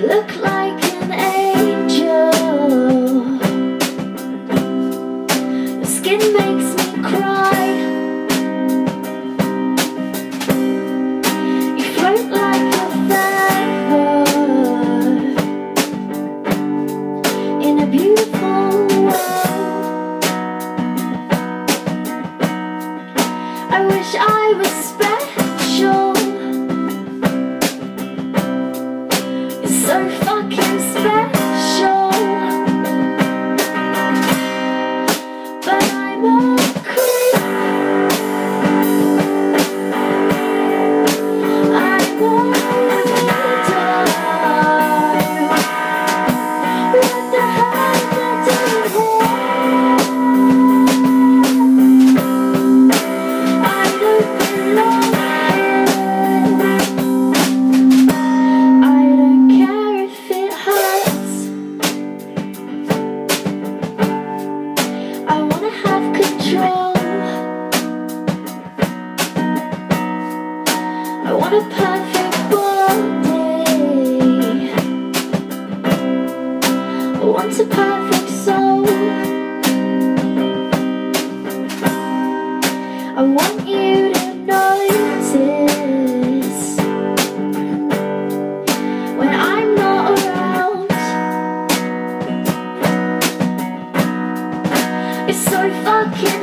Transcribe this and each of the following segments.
look like an angel. Your skin makes me cry. You float like a feather in a beautiful world. I wish I was special. So fucking I a perfect soul. I want you to notice when I'm not around. It's so fucking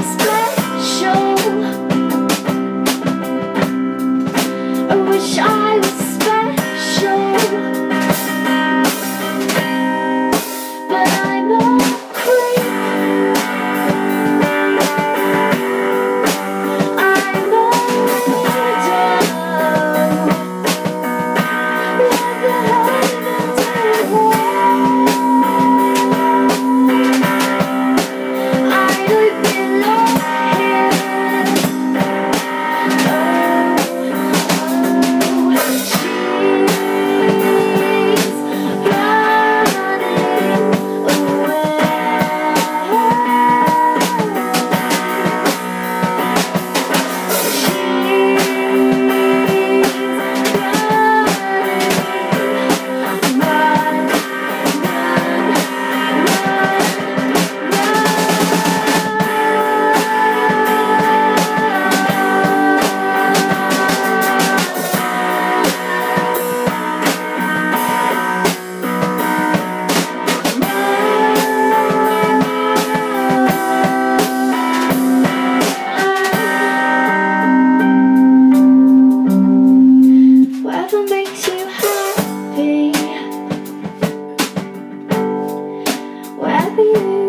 wherever